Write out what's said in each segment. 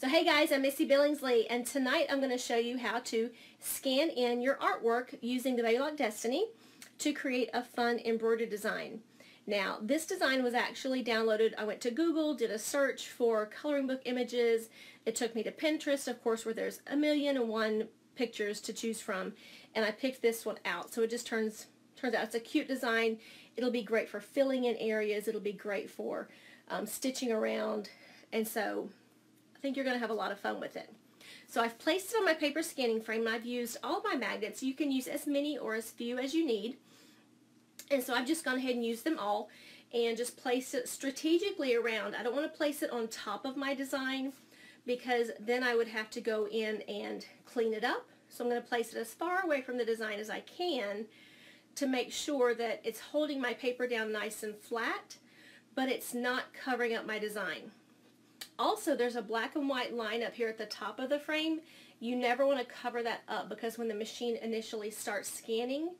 So hey guys, I'm Missy Billingsley and tonight I'm going to show you how to scan in your artwork using the Baby Lock Destiny to create a fun embroidered design. Now this design was actually downloaded, I went to Google, did a search for coloring book images, it took me to Pinterest of course where there's a million and one pictures to choose from and I picked this one out. So it just turns turns out it's a cute design. It'll be great for filling in areas. It'll be great for um, stitching around. And so I think you're going to have a lot of fun with it. So I've placed it on my paper scanning frame and I've used all my magnets. You can use as many or as few as you need. And so I've just gone ahead and used them all and just placed it strategically around. I don't want to place it on top of my design because then I would have to go in and clean it up. So I'm going to place it as far away from the design as I can to make sure that it's holding my paper down nice and flat, but it's not covering up my design. Also, there's a black and white line up here at the top of the frame. You never want to cover that up because when the machine initially starts scanning,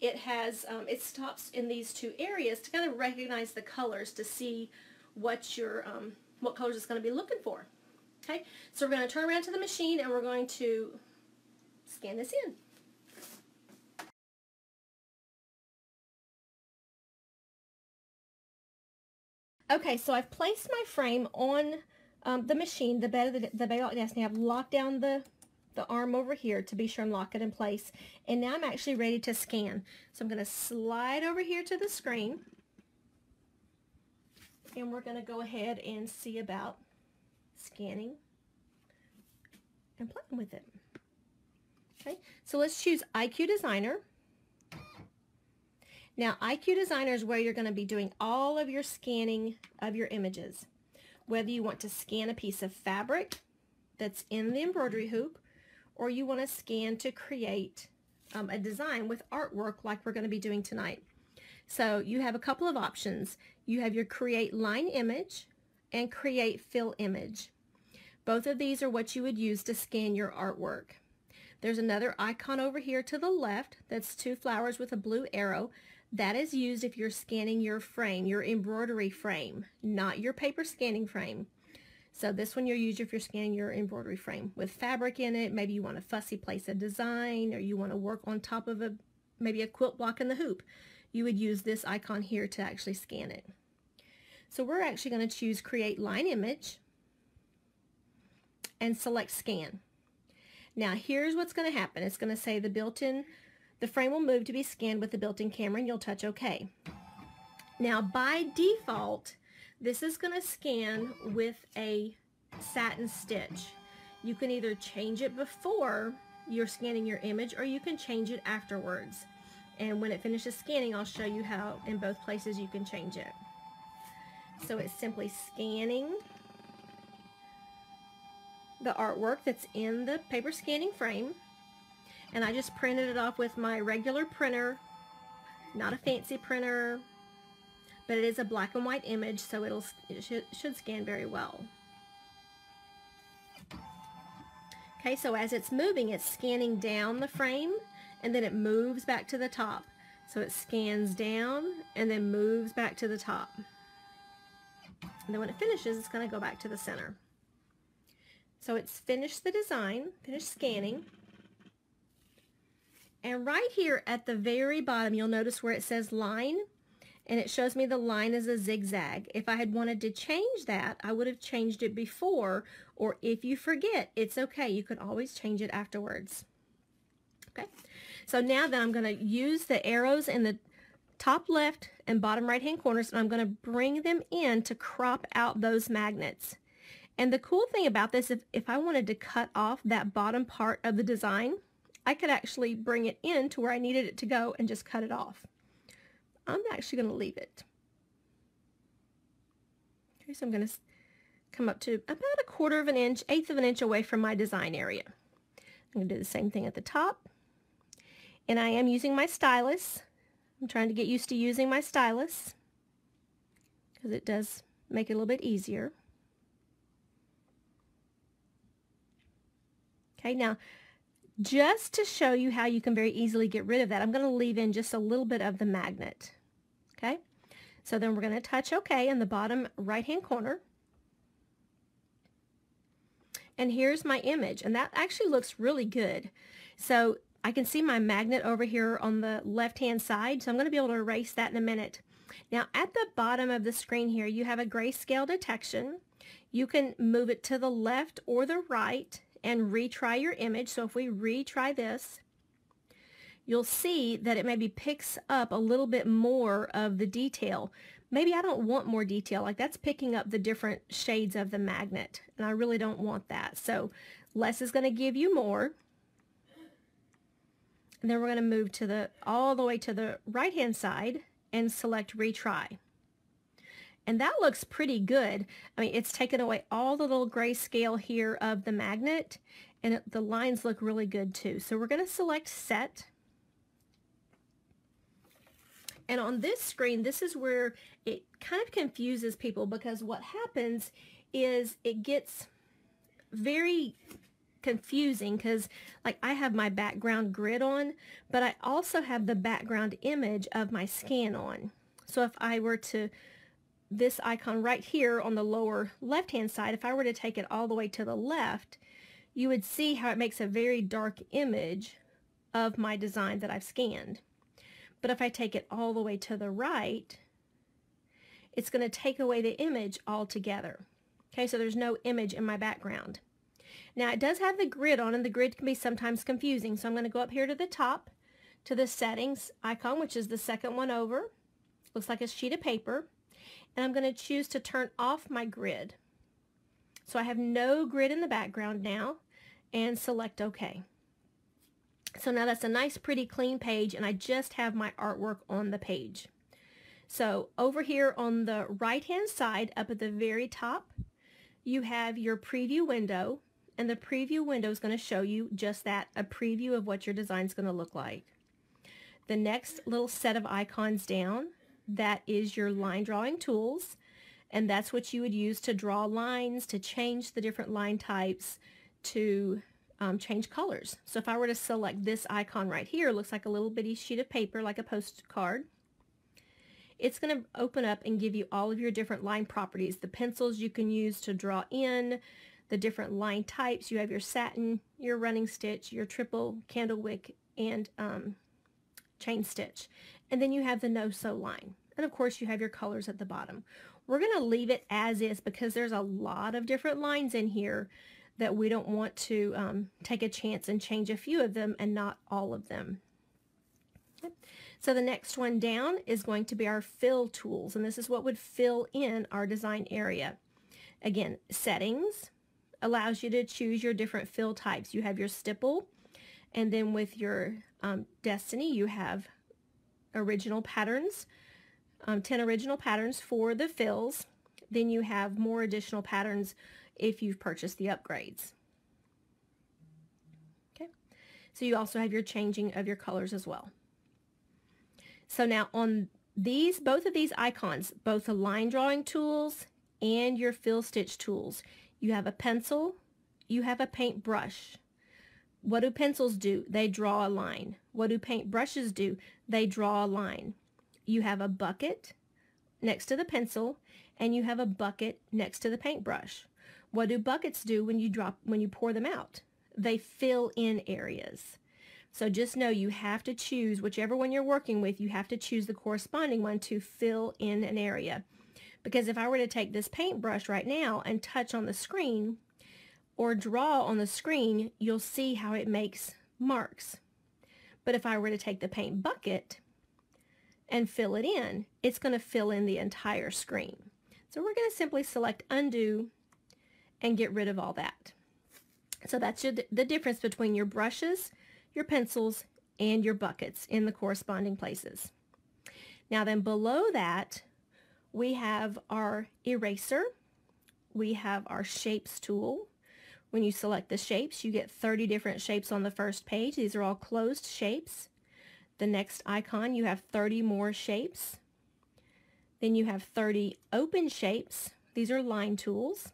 it has um, it stops in these two areas to kind of recognize the colors to see what your um, what colors it's going to be looking for. Okay, so we're going to turn around to the machine and we're going to scan this in. Okay, so I've placed my frame on um, the machine, the bed of the, the Baby Lock Destiny. I've locked down the, the arm over here to be sure and lock it in place. And now I'm actually ready to scan. So I'm going to slide over here to the screen. And we're going to go ahead and see about scanning and playing with it. Okay, so let's choose IQ Designer. Now, IQ Designer is where you're going to be doing all of your scanning of your images whether you want to scan a piece of fabric that's in the embroidery hoop or you want to scan to create um, a design with artwork like we're going to be doing tonight. So you have a couple of options. You have your create line image and create fill image. Both of these are what you would use to scan your artwork. There's another icon over here to the left that's two flowers with a blue arrow. That is used if you're scanning your frame, your embroidery frame, not your paper scanning frame. So this one you'll use if you're scanning your embroidery frame with fabric in it. Maybe you want to fussy place a design or you want to work on top of a maybe a quilt block in the hoop. You would use this icon here to actually scan it. So we're actually going to choose create line image and select scan. Now here's what's going to happen. It's going to say the built-in the frame will move to be scanned with the built-in camera and you'll touch OK. Now by default, this is going to scan with a satin stitch. You can either change it before you're scanning your image or you can change it afterwards. And when it finishes scanning, I'll show you how in both places you can change it. So it's simply scanning the artwork that's in the paper scanning frame and I just printed it off with my regular printer. Not a fancy printer but it is a black and white image so it'll it should, should scan very well. Okay so as it's moving it's scanning down the frame and then it moves back to the top. So it scans down and then moves back to the top. And then when it finishes it's going to go back to the center. So it's finished the design finished scanning and right here at the very bottom, you'll notice where it says line, and it shows me the line is a zigzag. If I had wanted to change that, I would have changed it before, or if you forget, it's okay. You can always change it afterwards. Okay, so now that I'm going to use the arrows in the top left and bottom right hand corners, and I'm going to bring them in to crop out those magnets. And the cool thing about this, if, if I wanted to cut off that bottom part of the design, I could actually bring it in to where I needed it to go and just cut it off. I'm actually going to leave it. Okay, so I'm going to come up to about a quarter of an inch, eighth of an inch away from my design area. I'm going to do the same thing at the top. And I am using my stylus. I'm trying to get used to using my stylus because it does make it a little bit easier. Okay, now just to show you how you can very easily get rid of that, I'm going to leave in just a little bit of the magnet. Okay, so then we're going to touch OK in the bottom right hand corner. And here's my image, and that actually looks really good. So I can see my magnet over here on the left-hand side, so I'm going to be able to erase that in a minute. Now at the bottom of the screen here, you have a grayscale detection. You can move it to the left or the right and retry your image. So if we retry this, you'll see that it maybe picks up a little bit more of the detail. Maybe I don't want more detail, like that's picking up the different shades of the magnet, and I really don't want that. So less is going to give you more. And then we're going to move to the all the way to the right hand side and select retry. And that looks pretty good. I mean, it's taken away all the little grayscale here of the magnet and it, the lines look really good too. So we're going to select set. And on this screen, this is where it kind of confuses people because what happens is it gets very confusing because like I have my background grid on, but I also have the background image of my scan on. So if I were to this icon right here on the lower left hand side, if I were to take it all the way to the left, you would see how it makes a very dark image of my design that I've scanned. But if I take it all the way to the right, it's going to take away the image altogether. Okay, so there's no image in my background. Now it does have the grid on and the grid can be sometimes confusing. So I'm going to go up here to the top to the settings icon, which is the second one over. Looks like a sheet of paper and I'm going to choose to turn off my grid. So I have no grid in the background now and select OK. So now that's a nice pretty clean page and I just have my artwork on the page. So over here on the right hand side up at the very top you have your preview window and the preview window is going to show you just that, a preview of what your design is going to look like. The next little set of icons down that is your line drawing tools and that's what you would use to draw lines, to change the different line types, to um, change colors. So if I were to select this icon right here, looks like a little bitty sheet of paper like a postcard. It's going to open up and give you all of your different line properties, the pencils you can use to draw in, the different line types. You have your satin, your running stitch, your triple candle wick, and um, chain stitch. And then you have the no-sew line. And of course you have your colors at the bottom. We're going to leave it as is because there's a lot of different lines in here that we don't want to um, take a chance and change a few of them and not all of them. So the next one down is going to be our fill tools and this is what would fill in our design area. Again, settings allows you to choose your different fill types. You have your stipple and then with your um, Destiny you have original patterns, um, 10 original patterns for the fills. Then you have more additional patterns if you've purchased the upgrades. Okay, so you also have your changing of your colors as well. So now on these, both of these icons, both the line drawing tools and your fill stitch tools, you have a pencil, you have a paintbrush. What do pencils do? They draw a line. What do paint brushes do? They draw a line. You have a bucket next to the pencil and you have a bucket next to the paintbrush. What do buckets do when you drop when you pour them out? They fill in areas. So just know you have to choose whichever one you're working with, you have to choose the corresponding one to fill in an area. Because if I were to take this paintbrush right now and touch on the screen, or draw on the screen, you'll see how it makes marks. But if I were to take the paint bucket and fill it in, it's going to fill in the entire screen. So we're going to simply select undo and get rid of all that. So that's your, the difference between your brushes, your pencils, and your buckets in the corresponding places. Now then below that, we have our eraser, we have our shapes tool, when you select the shapes, you get 30 different shapes on the first page. These are all closed shapes. The next icon, you have 30 more shapes. Then you have 30 open shapes. These are line tools.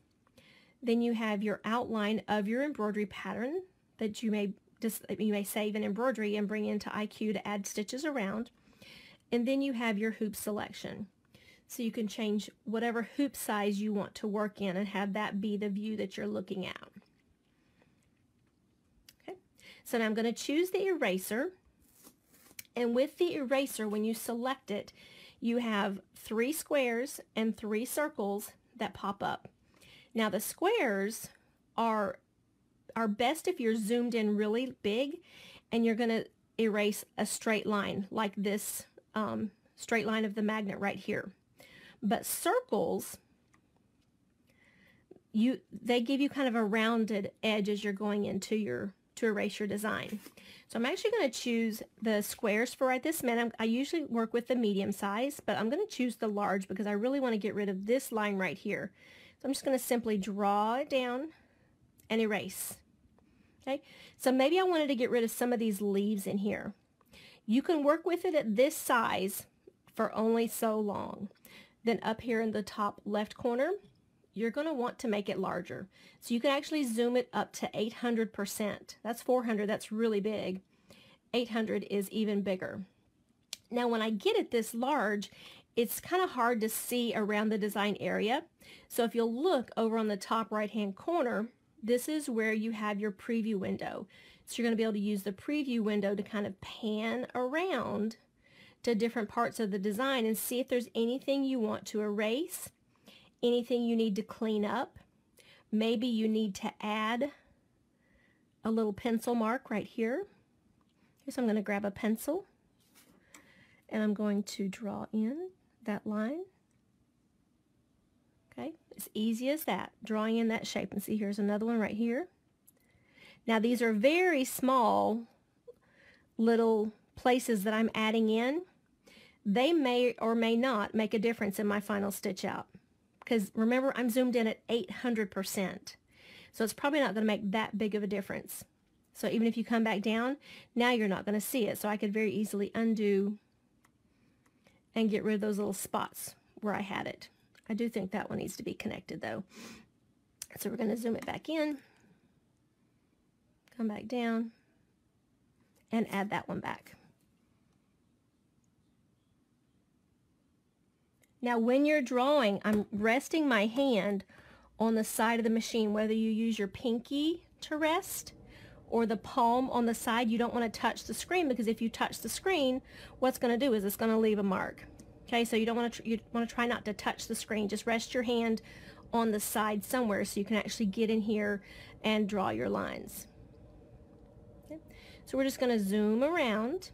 Then you have your outline of your embroidery pattern that you may just you may save in embroidery and bring into IQ to add stitches around. And then you have your hoop selection. So you can change whatever hoop size you want to work in and have that be the view that you're looking at. So now I'm going to choose the eraser. And with the eraser, when you select it, you have three squares and three circles that pop up. Now the squares are, are best if you're zoomed in really big and you're going to erase a straight line like this um, straight line of the magnet right here. But circles, you they give you kind of a rounded edge as you're going into your to erase your design. So I'm actually going to choose the squares for right this minute. I usually work with the medium size, but I'm going to choose the large because I really want to get rid of this line right here. So I'm just going to simply draw it down and erase. Okay, so maybe I wanted to get rid of some of these leaves in here. You can work with it at this size for only so long. Then up here in the top left corner, you're going to want to make it larger. So you can actually zoom it up to 800%. That's 400. That's really big. 800 is even bigger. Now when I get it this large, it's kind of hard to see around the design area. So if you'll look over on the top right hand corner, this is where you have your preview window. So you're going to be able to use the preview window to kind of pan around to different parts of the design and see if there's anything you want to erase, anything you need to clean up. Maybe you need to add a little pencil mark right here. So I'm going to grab a pencil and I'm going to draw in that line. Okay, as easy as that, drawing in that shape. And see, here's another one right here. Now these are very small little places that I'm adding in. They may or may not make a difference in my final stitch out. Because remember, I'm zoomed in at 800%. So it's probably not going to make that big of a difference. So even if you come back down, now you're not going to see it. So I could very easily undo and get rid of those little spots where I had it. I do think that one needs to be connected though. So we're going to zoom it back in, come back down, and add that one back. Now when you're drawing, I'm resting my hand on the side of the machine, whether you use your pinky to rest or the palm on the side, you don't want to touch the screen because if you touch the screen, what's going to do is it's going to leave a mark. Okay, so you don't want to you want to try not to touch the screen. Just rest your hand on the side somewhere so you can actually get in here and draw your lines. Okay. So we're just going to zoom around.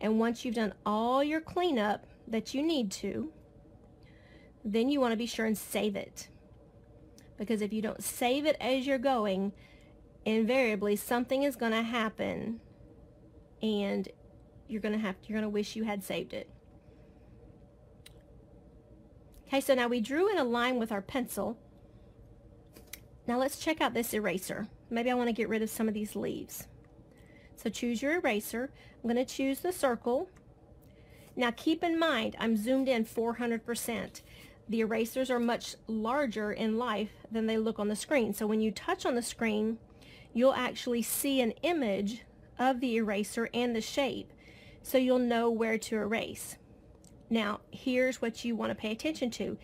And once you've done all your cleanup that you need to, then you want to be sure and save it. Because if you don't save it as you're going, invariably something is going to happen and you're going to have you're going to wish you had saved it. Okay, so now we drew in a line with our pencil. Now let's check out this eraser. Maybe I want to get rid of some of these leaves. So choose your eraser. I'm going to choose the circle. Now keep in mind, I'm zoomed in 400%. The erasers are much larger in life than they look on the screen. So when you touch on the screen, you'll actually see an image of the eraser and the shape. So you'll know where to erase. Now, here's what you want to pay attention to.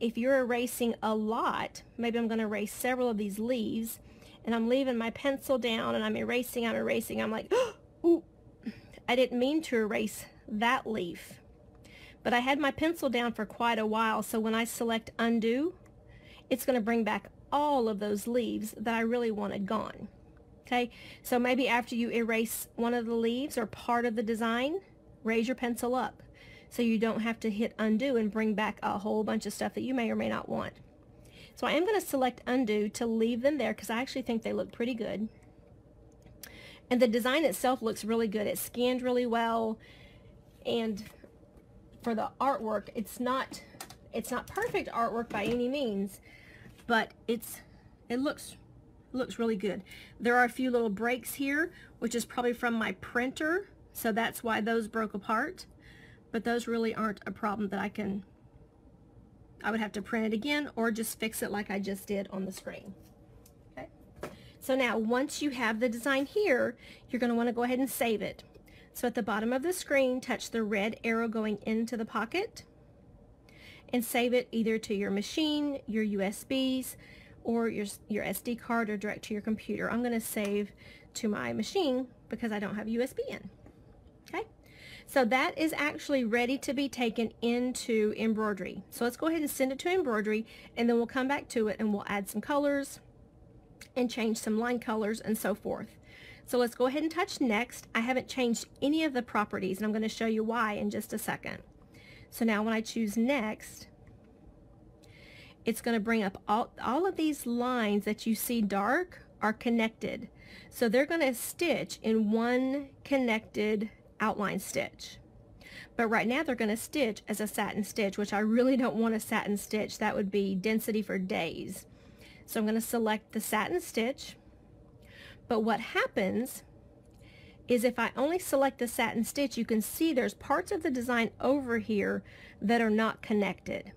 If you're erasing a lot, maybe I'm going to erase several of these leaves, and I'm leaving my pencil down, and I'm erasing, I'm erasing, I'm like, ooh, I didn't mean to erase that leaf. But I had my pencil down for quite a while, so when I select undo, it's going to bring back all of those leaves that I really wanted gone. Okay, so maybe after you erase one of the leaves or part of the design, raise your pencil up so you don't have to hit undo and bring back a whole bunch of stuff that you may or may not want. So I am going to select undo to leave them there because I actually think they look pretty good. And the design itself looks really good. It's scanned really well. And for the artwork, it's not it's not perfect artwork by any means, but it's it looks looks really good. There are a few little breaks here, which is probably from my printer, so that's why those broke apart but those really aren't a problem that I can, I would have to print it again or just fix it like I just did on the screen. Okay. So now once you have the design here, you're going to want to go ahead and save it. So at the bottom of the screen, touch the red arrow going into the pocket and save it either to your machine, your USBs, or your, your SD card or direct to your computer. I'm going to save to my machine because I don't have USB in. Okay, so that is actually ready to be taken into embroidery. So let's go ahead and send it to embroidery and then we'll come back to it and we'll add some colors and change some line colors and so forth. So let's go ahead and touch next. I haven't changed any of the properties and I'm going to show you why in just a second. So now when I choose next, it's going to bring up all, all of these lines that you see dark are connected. So they're going to stitch in one connected outline stitch. But right now they're going to stitch as a satin stitch, which I really don't want a satin stitch. That would be density for days. So I'm going to select the satin stitch. But what happens is if I only select the satin stitch, you can see there's parts of the design over here that are not connected.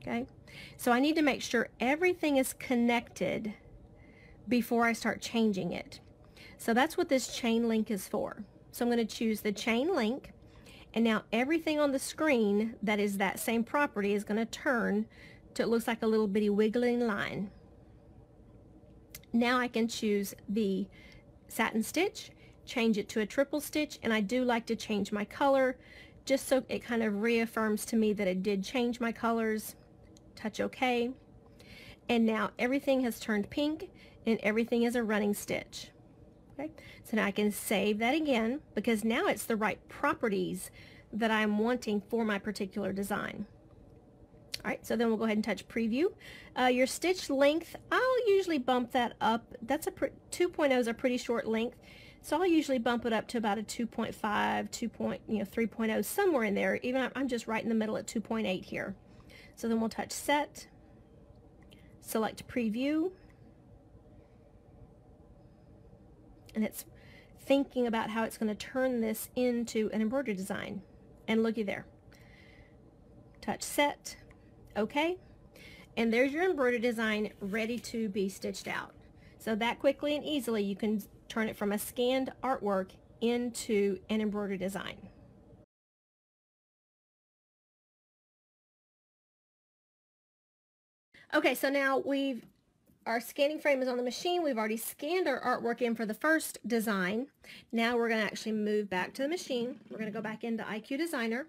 Okay, so I need to make sure everything is connected before I start changing it. So that's what this chain link is for. So I'm going to choose the chain link and now everything on the screen that is that same property is going to turn to it looks like a little bitty wiggling line. Now I can choose the satin stitch, change it to a triple stitch, and I do like to change my color just so it kind of reaffirms to me that it did change my colors. Touch OK. And now everything has turned pink and everything is a running stitch. Okay, so now I can save that again because now it's the right properties that I'm wanting for my particular design. All right, so then we'll go ahead and touch preview. Uh, your stitch length, I'll usually bump that up. That's a 2.0 is a pretty short length. So I'll usually bump it up to about a 2.5, 2. Point, you know, 3.0, somewhere in there. Even I'm just right in the middle at 2.8 here. So then we'll touch set, select preview, and it's thinking about how it's going to turn this into an embroidery design. And looky there. Touch set, okay, and there's your embroidery design ready to be stitched out. So that quickly and easily you can turn it from a scanned artwork into an embroidery design. Okay, so now we've our scanning frame is on the machine. We've already scanned our artwork in for the first design. Now we're going to actually move back to the machine. We're going to go back into IQ Designer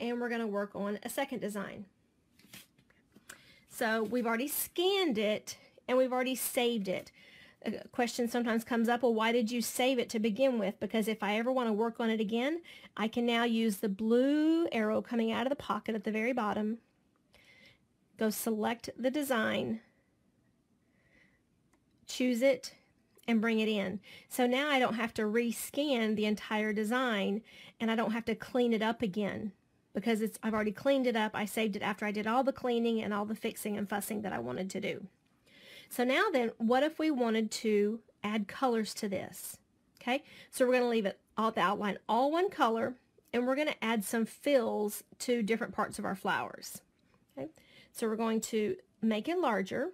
and we're going to work on a second design. So we've already scanned it and we've already saved it. A question sometimes comes up, well, why did you save it to begin with? Because if I ever want to work on it again, I can now use the blue arrow coming out of the pocket at the very bottom, go select the design, choose it, and bring it in. So now I don't have to rescan the entire design and I don't have to clean it up again because it's I've already cleaned it up. I saved it after I did all the cleaning and all the fixing and fussing that I wanted to do. So now then, what if we wanted to add colors to this? Okay, so we're going to leave it all the outline all one color and we're going to add some fills to different parts of our flowers. Okay, so we're going to make it larger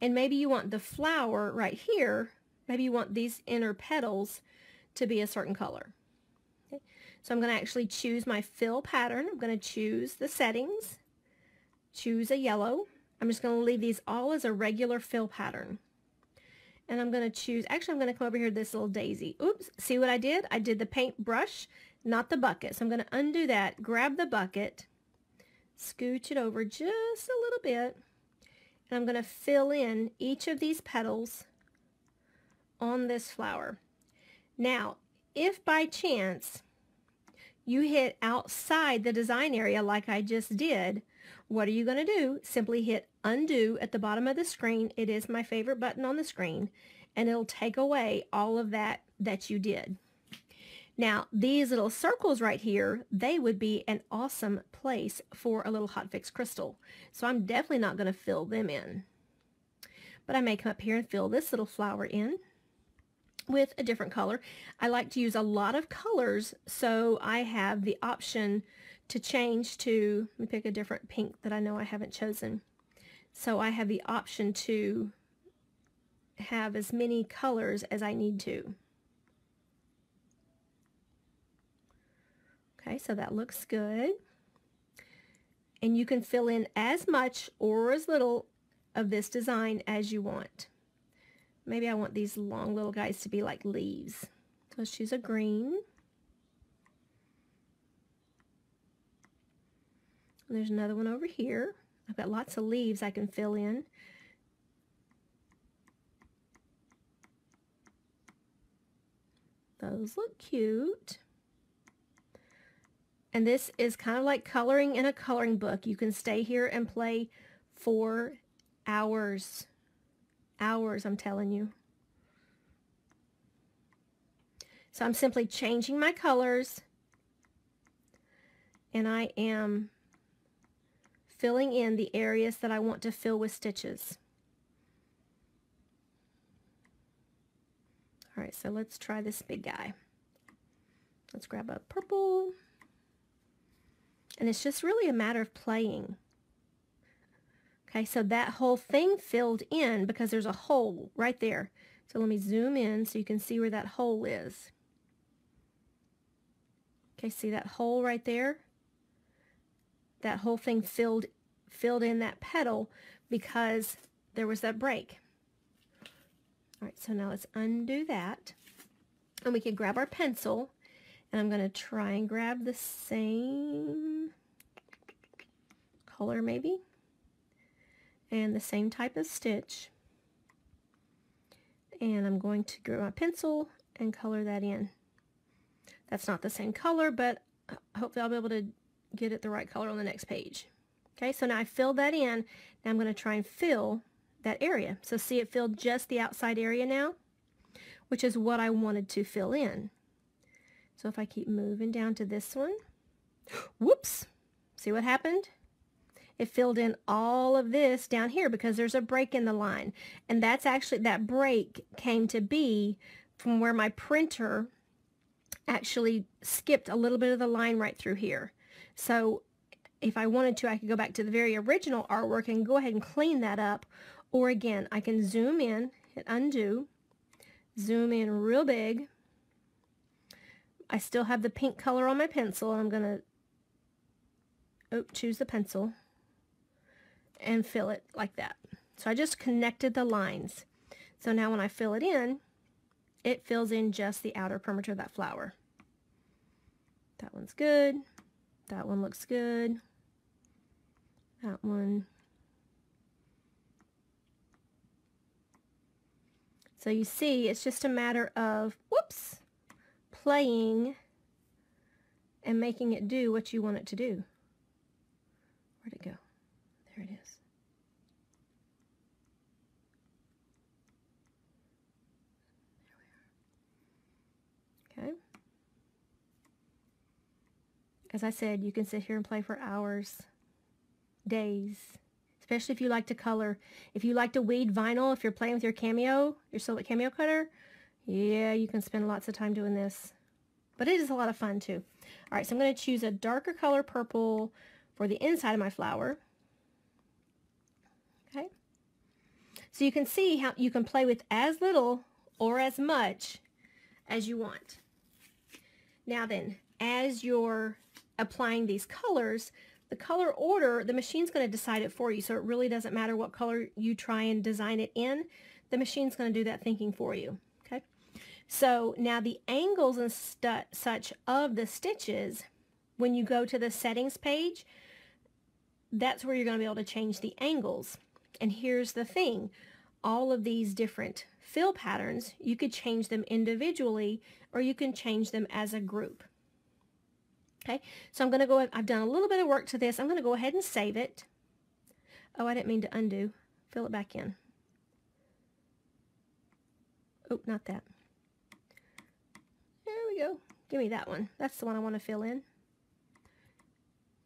and maybe you want the flower right here, maybe you want these inner petals to be a certain color. So I'm going to actually choose my fill pattern. I'm going to choose the settings, choose a yellow. I'm just going to leave these all as a regular fill pattern. And I'm going to choose, actually I'm going to come over here to this little daisy. Oops, see what I did? I did the paint brush, not the bucket. So I'm going to undo that, grab the bucket, scooch it over just a little bit, and I'm going to fill in each of these petals on this flower. Now, if by chance you hit outside the design area like I just did, what are you going to do? Simply hit undo at the bottom of the screen. It is my favorite button on the screen and it'll take away all of that that you did. Now, these little circles right here, they would be an awesome place for a little hot fix crystal. So I'm definitely not going to fill them in. But I may come up here and fill this little flower in with a different color. I like to use a lot of colors, so I have the option to change to, let me pick a different pink that I know I haven't chosen. So I have the option to have as many colors as I need to. Okay, so that looks good. and you can fill in as much or as little of this design as you want. Maybe I want these long little guys to be like leaves. So let's choose a green. And there's another one over here. I've got lots of leaves I can fill in. Those look cute. And this is kind of like coloring in a coloring book. You can stay here and play for hours. Hours, I'm telling you. So I'm simply changing my colors and I am filling in the areas that I want to fill with stitches. All right, so let's try this big guy. Let's grab a purple. And it's just really a matter of playing. Okay, so that whole thing filled in because there's a hole right there. So let me zoom in so you can see where that hole is. Okay, see that hole right there? That whole thing filled filled in that petal because there was that break. All right, so now let's undo that. And we can grab our pencil and I'm going to try and grab the same color maybe and the same type of stitch and I'm going to grab my pencil and color that in. That's not the same color but hopefully I'll be able to get it the right color on the next page. Okay, so now I filled that in. Now I'm going to try and fill that area. So see it filled just the outside area now, which is what I wanted to fill in. So if I keep moving down to this one, whoops, see what happened? It filled in all of this down here because there's a break in the line. And that's actually, that break came to be from where my printer actually skipped a little bit of the line right through here. So if I wanted to, I could go back to the very original artwork and go ahead and clean that up. Or again, I can zoom in, hit undo, zoom in real big, I still have the pink color on my pencil. I'm going to oh, choose the pencil and fill it like that. So I just connected the lines. So now when I fill it in, it fills in just the outer perimeter of that flower. That one's good. That one looks good. That one. So you see, it's just a matter of, whoops, playing and making it do what you want it to do. Where'd it go? There it is. There we are. Okay. As I said, you can sit here and play for hours, days, especially if you like to color. If you like to weed vinyl, if you're playing with your Cameo, your Silhouette Cameo Cutter, yeah, you can spend lots of time doing this. But it is a lot of fun too. All right, so I'm going to choose a darker color purple for the inside of my flower. Okay. So you can see how you can play with as little or as much as you want. Now then, as you're applying these colors, the color order, the machine's going to decide it for you. So it really doesn't matter what color you try and design it in. The machine's going to do that thinking for you. Okay? So now the angles and such of the stitches, when you go to the settings page, that's where you're going to be able to change the angles. And here's the thing, all of these different fill patterns, you could change them individually or you can change them as a group. Okay, so I'm going to go, I've done a little bit of work to this. I'm going to go ahead and save it. Oh, I didn't mean to undo. Fill it back in. Oh, not that There we go. Give me that one. That's the one I want to fill in.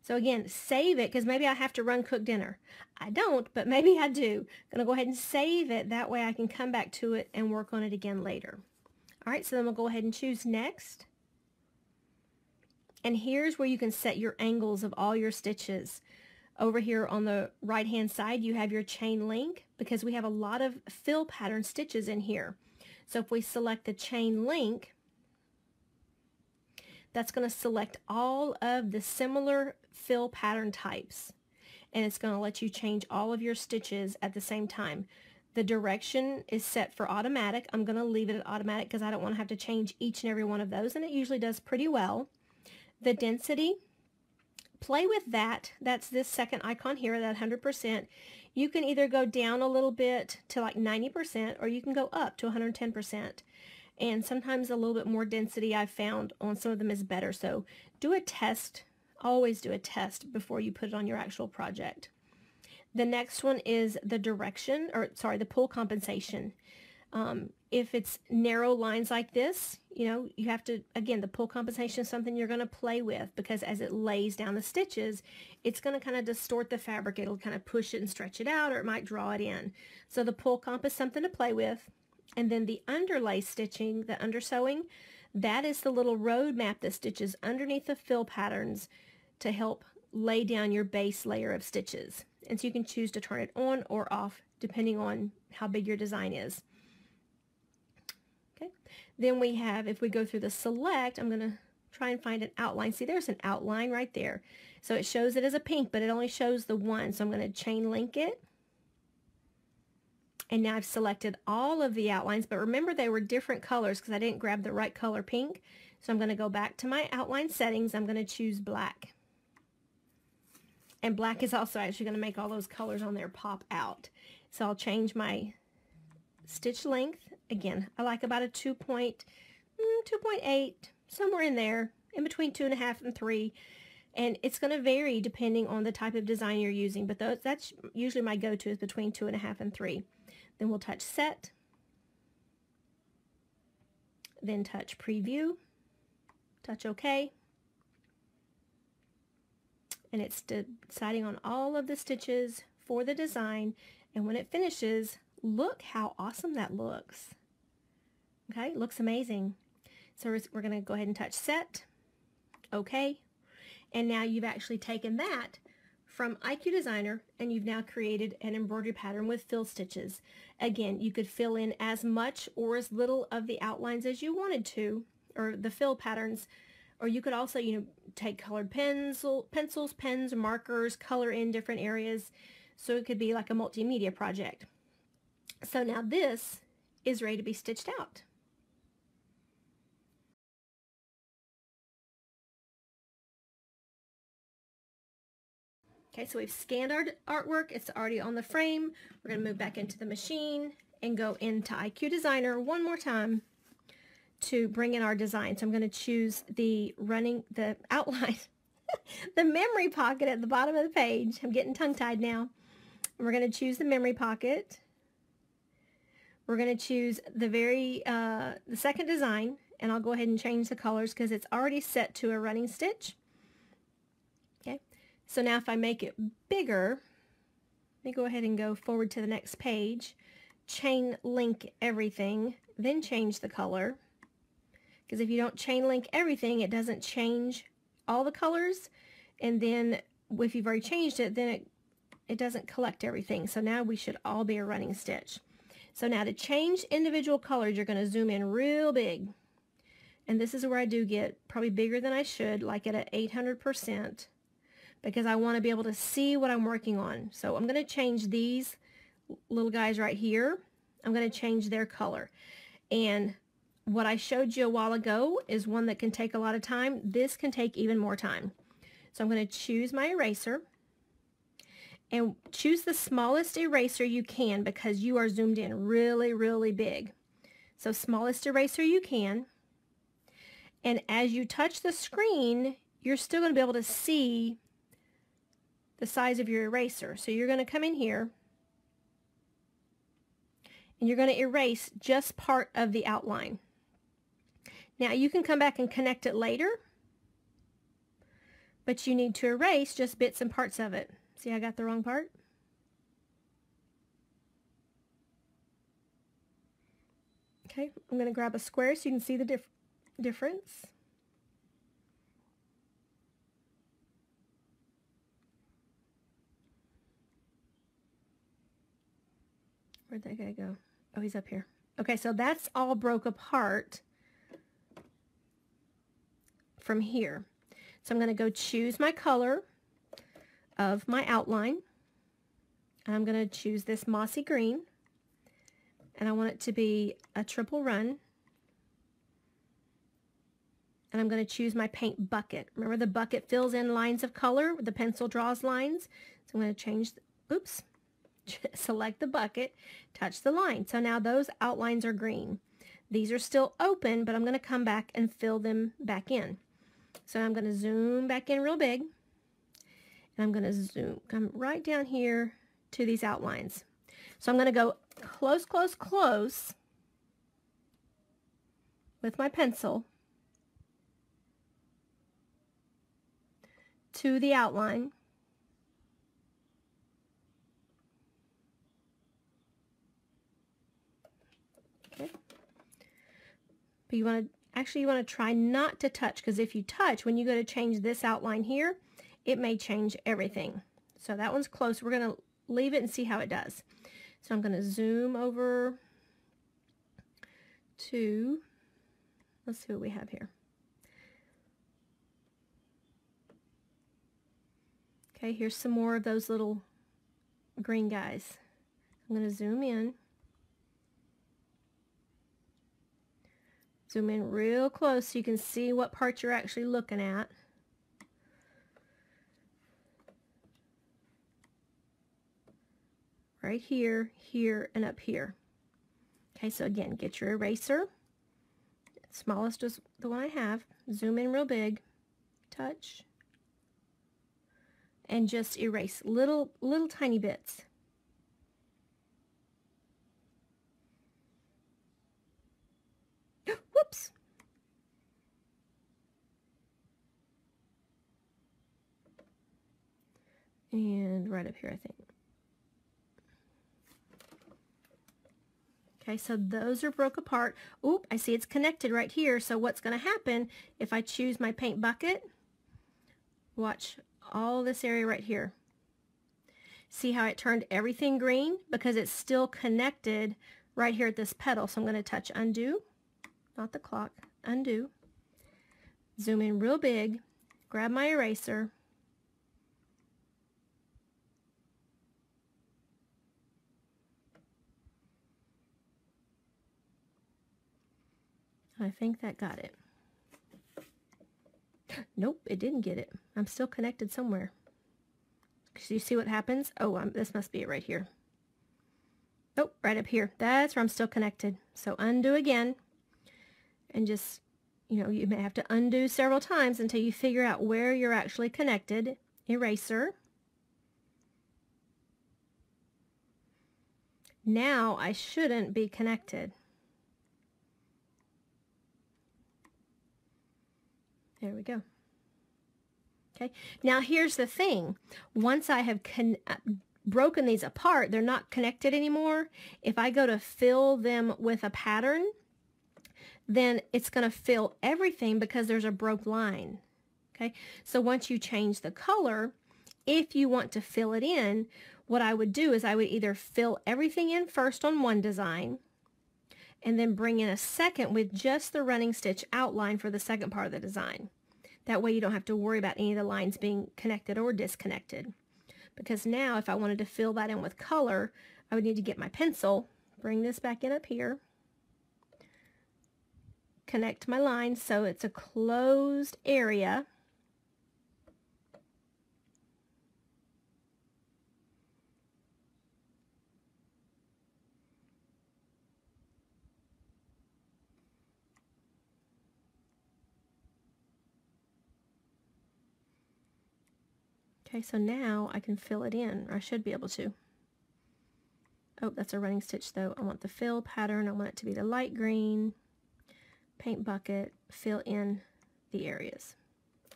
So again, save it because maybe I have to run cook dinner. I don't, but maybe I do. I'm going to go ahead and save it. That way I can come back to it and work on it again later. All right, so then we'll go ahead and choose next. And here's where you can set your angles of all your stitches. Over here on the right hand side, you have your chain link because we have a lot of fill pattern stitches in here. So if we select the chain link, that's going to select all of the similar fill pattern types. and it's going to let you change all of your stitches at the same time. The direction is set for automatic. I'm going to leave it at automatic because I don't want to have to change each and every one of those, and it usually does pretty well. The density, play with that. That's this second icon here, that 100%. You can either go down a little bit to like 90% or you can go up to 110%. And sometimes a little bit more density I've found on some of them is better. So do a test. Always do a test before you put it on your actual project. The next one is the direction, or sorry, the pull compensation. Um, if it's narrow lines like this, you know, you have to, again, the pull compensation is something you're going to play with because as it lays down the stitches, it's going to kind of distort the fabric. It'll kind of push it and stretch it out or it might draw it in. So the pull comp is something to play with. And then the underlay stitching, the undersewing, that is the little road map that stitches underneath the fill patterns to help lay down your base layer of stitches. And so you can choose to turn it on or off depending on how big your design is. Okay. Then we have, if we go through the select, I'm going to try and find an outline. See, there's an outline right there. So it shows it as a pink, but it only shows the one. So I'm going to chain link it. And now I've selected all of the outlines, but remember they were different colors because I didn't grab the right color pink. So I'm going to go back to my outline settings. I'm going to choose black. And black is also actually going to make all those colors on there pop out. So I'll change my stitch length. Again, I like about a 2 point, mm, 2.8, somewhere in there, in between 2.5 and 3. And it's going to vary depending on the type of design you're using, but those, that's usually my go-to is between 2.5 and 3. Then we'll touch Set, then touch Preview, touch OK, and it's deciding on all of the stitches for the design. And when it finishes look how awesome that looks. Okay looks amazing. So we're going to go ahead and touch set. Okay. And now you've actually taken that from IQ Designer and you've now created an embroidery pattern with fill stitches. Again, you could fill in as much or as little of the outlines as you wanted to, or the fill patterns, or you could also, you know, take colored pencil, pencils, pens, markers, color in different areas. So it could be like a multimedia project. So now this is ready to be stitched out. Okay, so we've scanned our artwork. It's already on the frame. We're going to move back into the machine and go into IQ Designer one more time to bring in our design. So I'm going to choose the running, the outline, the memory pocket at the bottom of the page. I'm getting tongue-tied now. And we're going to choose the memory pocket. We're going to choose the very, uh, the second design, and I'll go ahead and change the colors because it's already set to a running stitch. Okay, so now if I make it bigger, let me go ahead and go forward to the next page, chain link everything, then change the color. Because if you don't chain link everything, it doesn't change all the colors. And then if you've already changed it, then it, it doesn't collect everything. So now we should all be a running stitch. So now to change individual colors, you're going to zoom in real big. And this is where I do get probably bigger than I should, like at an 800%, because I want to be able to see what I'm working on. So I'm going to change these little guys right here. I'm going to change their color. And what I showed you a while ago is one that can take a lot of time. This can take even more time. So I'm going to choose my eraser and choose the smallest eraser you can because you are zoomed in really, really big. So smallest eraser you can. And as you touch the screen, you're still going to be able to see the size of your eraser. So you're going to come in here and you're going to erase just part of the outline. Now you can come back and connect it later, but you need to erase just bits and parts of it. See, I got the wrong part. Okay, I'm going to grab a square so you can see the dif difference. Where'd that guy go? Oh, he's up here. Okay, so that's all broke apart from here. So I'm going to go choose my color. of my outline. I'm going to choose this mossy green and I want it to be a triple run. And I'm going to choose my paint bucket. Remember the bucket fills in lines of color, the pencil draws lines. So I'm going to change, oops, select the bucket, touch the line. So now those outlines are green. These are still open, but I'm going to come back and fill them back in. So I'm going to zoom back in real big. And I'm going to zoom, come right down here to these outlines. So I'm going to go close, close, close with my pencil to the outline. Okay. But you want to, actually you want to try not to touch because if you touch, when you go to change this outline here, it may change everything. So that one's close. We're going to leave it and see how it does. So I'm going to zoom over to, let's see what we have here. Okay, here's some more of those little green guys. I'm going to zoom in. Zoom in real close so you can see what part you're actually looking at. right here, here, and up here. Okay, so again, get your eraser. Smallest is the one I have. Zoom in real big. Touch. And just erase little, little tiny bits. Whoops. And right up here, I think. Okay, so those are broke apart. Oop, I see it's connected right here. So what's going to happen if I choose my paint bucket? Watch all this area right here. See how it turned everything green? Because it's still connected right here at this petal. So I'm going to touch undo, not the clock, undo. Zoom in real big, grab my eraser, I think that got it. Nope, it didn't get it. I'm still connected somewhere. So you see what happens? Oh, this must be it right here. Oh, right up here. That's where I'm still connected. So undo again. And just, you know, you may have to undo several times until you figure out where you're actually connected. Eraser. Now I shouldn't be connected. There we go. Okay, now here's the thing. Once I have uh, broken these apart, they're not connected anymore. If I go to fill them with a pattern, then it's going to fill everything because there's a broke line. Okay, so once you change the color, if you want to fill it in, what I would do is I would either fill everything in first on one design, and then bring in a second with just the running stitch outline for the second part of the design. That way you don't have to worry about any of the lines being connected or disconnected. Because now if I wanted to fill that in with color, I would need to get my pencil, bring this back in up here, connect my lines so it's a closed area Okay, so now I can fill it in, I should be able to. Oh, that's a running stitch though. I want the fill pattern. I want it to be the light green, paint bucket, fill in the areas.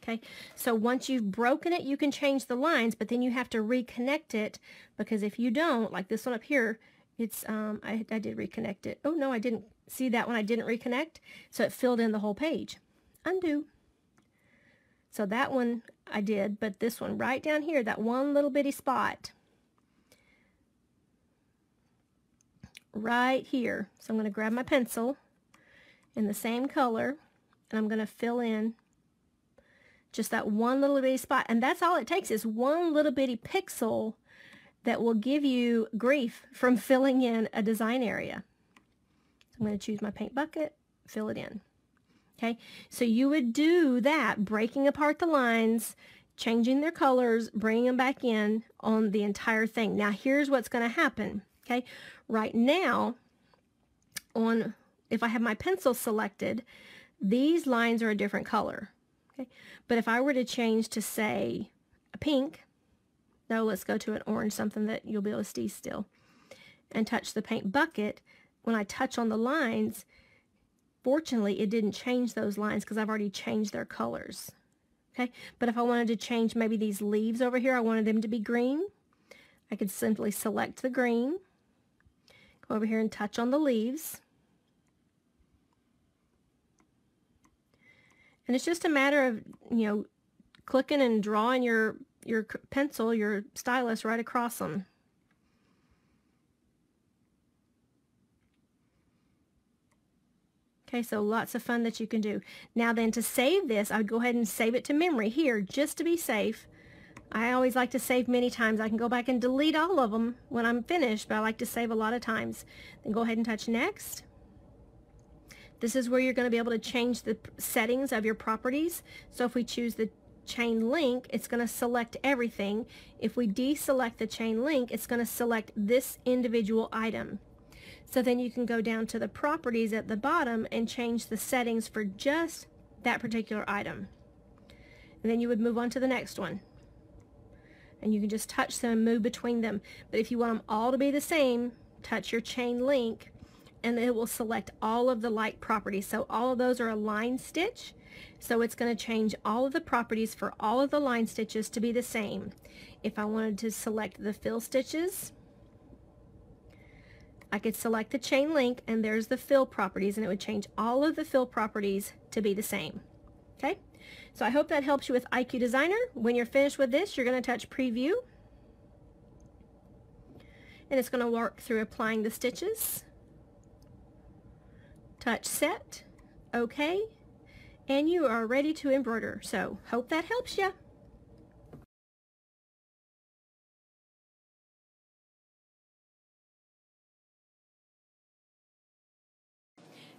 Okay, so once you've broken it, you can change the lines, but then you have to reconnect it because if you don't, like this one up here, it's, um, I, I did reconnect it. Oh no, I didn't see that one. I didn't reconnect, so it filled in the whole page. Undo. So that one I did, but this one right down here, that one little bitty spot, right here. So I'm going to grab my pencil in the same color, and I'm going to fill in just that one little bitty spot. And that's all it takes is one little bitty pixel that will give you grief from filling in a design area. So I'm going to choose my paint bucket, fill it in. Okay, so you would do that, breaking apart the lines, changing their colors, bringing them back in on the entire thing. Now here's what's going to happen. Okay, right now, on if I have my pencil selected, these lines are a different color. Okay, but if I were to change to say a pink, no, let's go to an orange, something that you'll be able to see still, and touch the paint bucket. When I touch on the lines, Fortunately, it didn't change those lines because I've already changed their colors. Okay, but if I wanted to change maybe these leaves over here, I wanted them to be green, I could simply select the green, go over here and touch on the leaves. And it's just a matter of, you know, clicking and drawing your, your pencil, your stylus right across them. Okay, so lots of fun that you can do. Now then, to save this, I would go ahead and save it to memory here, just to be safe. I always like to save many times. I can go back and delete all of them when I'm finished, but I like to save a lot of times. Then go ahead and touch Next. This is where you're going to be able to change the settings of your properties. So if we choose the chain link, it's going to select everything. If we deselect the chain link, it's going to select this individual item. So then you can go down to the properties at the bottom and change the settings for just that particular item. And then you would move on to the next one. And you can just touch them and move between them. But if you want them all to be the same, touch your chain link and it will select all of the like properties. So all of those are a line stitch. So it's going to change all of the properties for all of the line stitches to be the same. If I wanted to select the fill stitches, I could select the chain link and there's the fill properties and it would change all of the fill properties to be the same. Okay, so I hope that helps you with IQ Designer. When you're finished with this, you're going to touch preview and it's going to work through applying the stitches. Touch set, okay, and you are ready to embroider. So hope that helps you.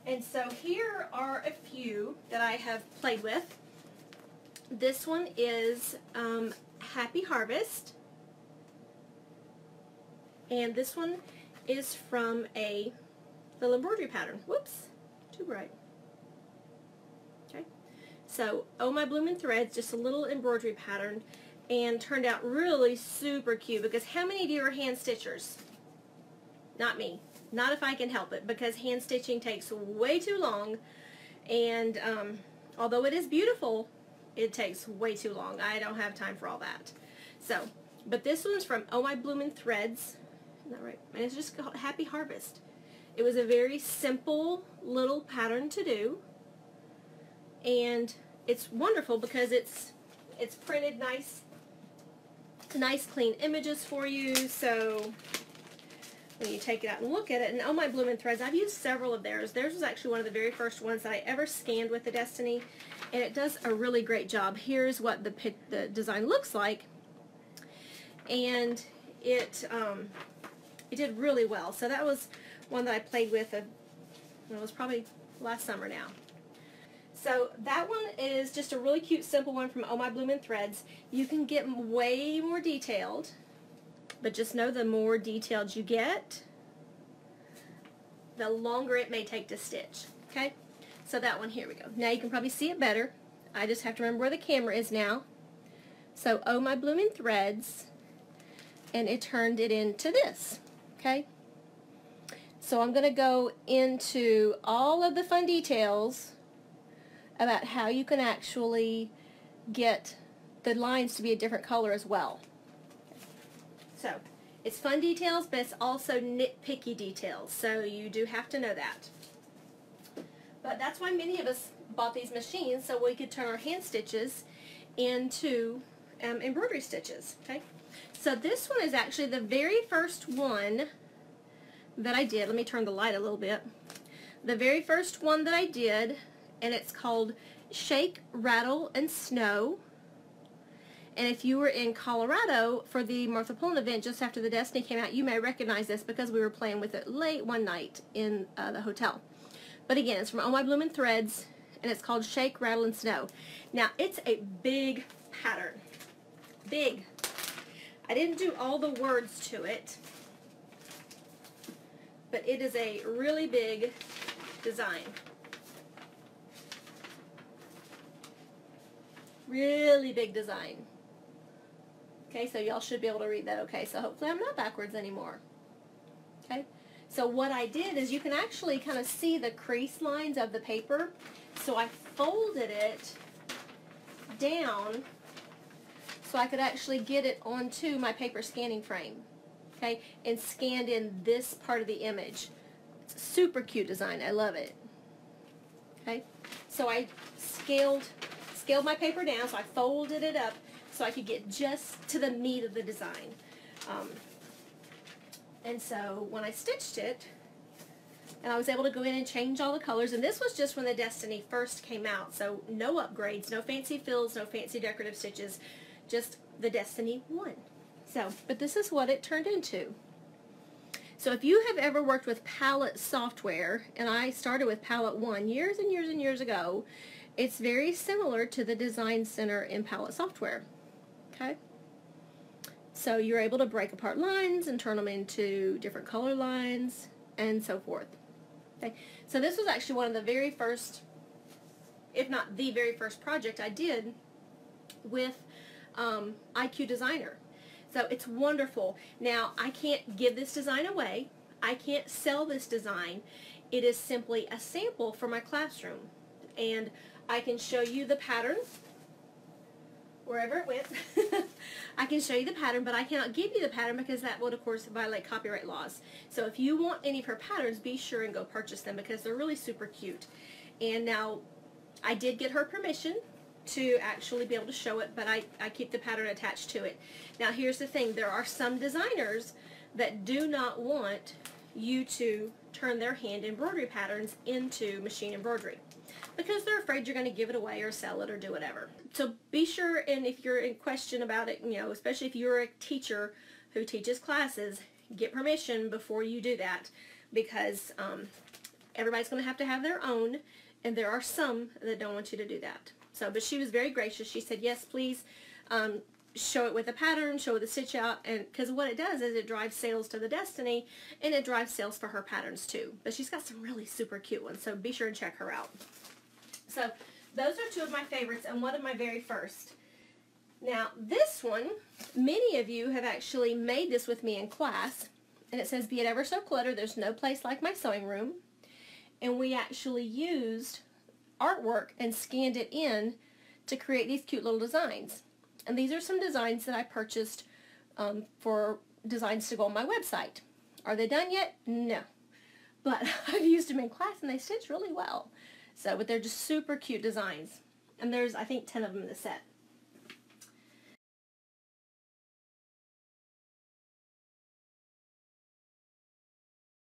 And so here are a few that I have played with. This one is um, Happy Harvest. And this one is from a little embroidery pattern. Whoops, too bright. Okay, so Oh My Bloomin' Threads, just a little embroidery pattern and turned out really super cute because how many of you are hand stitchers? Not me. Not if I can help it because hand stitching takes way too long and um, although it is beautiful, it takes way too long. I don't have time for all that. So, but this one's from Oh My Bloomin' Threads. That right? And it's just called Happy Harvest. It was a very simple little pattern to do. And it's wonderful because it's it's printed nice nice clean images for you. So when you take it out and look at it. And Oh My Bloomin' Threads, I've used several of theirs. Theirs was actually one of the very first ones that I ever scanned with the Destiny, and it does a really great job. Here's what the, the design looks like, and it, um, it did really well. So that was one that I played with, a, it was probably last summer now. So that one is just a really cute, simple one from Oh My Bloomin' Threads. You can get way more detailed but just know the more detailed you get, the longer it may take to stitch. Okay, so that one, here we go. Now you can probably see it better. I just have to remember where the camera is now. So, oh my bloomin' threads, and it turned it into this, okay? So I'm going to go into all of the fun details about how you can actually get the lines to be a different color as well. So it's fun details, but it's also nitpicky details. So you do have to know that. But that's why many of us bought these machines so we could turn our hand stitches into um, embroidery stitches. Okay. So this one is actually the very first one that I did. Let me turn the light a little bit. The very first one that I did, and it's called Shake, Rattle, and Snow. And if you were in Colorado for the Martha Pullen event just after the Destiny came out, you may recognize this because we were playing with it late one night in uh, the hotel. But again, it's from Oh My Bloomin' Threads, and it's called Shake, Rattle, and Snow. Now, it's a big pattern. Big. I didn't do all the words to it, but it is a really big design. Really big design. Okay, so y'all should be able to read that okay. So hopefully I'm not backwards anymore. Okay, so what I did is you can actually kind of see the crease lines of the paper. So I folded it down so I could actually get it onto my paper scanning frame. Okay, and scanned in this part of the image. It's super cute design. I love it. Okay, so I scaled scaled my paper down, so I folded it up so I could get just to the meat of the design. Um, and so when I stitched it, and I was able to go in and change all the colors, and this was just when the Destiny first came out, so no upgrades, no fancy fills, no fancy decorative stitches, just the Destiny 1. So, but this is what it turned into. So if you have ever worked with Palette software, and I started with Palette 1 years and years and years ago, it's very similar to the Design Center in Palette software. Okay? So you're able to break apart lines and turn them into different color lines and so forth. Okay? So this was actually one of the very first, if not the very first project I did with um, IQ Designer. So it's wonderful. Now, I can't give this design away. I can't sell this design. It is simply a sample for my classroom. And I can show you the pattern wherever it went. I can show you the pattern, but I cannot give you the pattern because that would, of course, violate copyright laws. So if you want any of her patterns, be sure and go purchase them because they're really super cute. And now, I did get her permission to actually be able to show it, but I, I keep the pattern attached to it. Now, here's the thing. There are some designers that do not want you to turn their hand embroidery patterns into machine embroidery because they're afraid you're going to give it away or sell it or do whatever. So be sure, and if you're in question about it, you know, especially if you're a teacher who teaches classes, get permission before you do that because um, everybody's going to have to have their own, and there are some that don't want you to do that. So, but she was very gracious. She said, yes, please um, show it with a pattern, show the stitch out, and because what it does is it drives sales to the Destiny, and it drives sales for her patterns too. But she's got some really super cute ones, so be sure and check her out. So those are two of my favorites and one of my very first. Now this one, many of you have actually made this with me in class and it says be it ever so cluttered, there's no place like my sewing room. And we actually used artwork and scanned it in to create these cute little designs. And these are some designs that I purchased um, for designs to go on my website. Are they done yet? No. But I've used them in class and they stitch really well. So, but they're just super cute designs. And there's, I think, 10 of them in the set.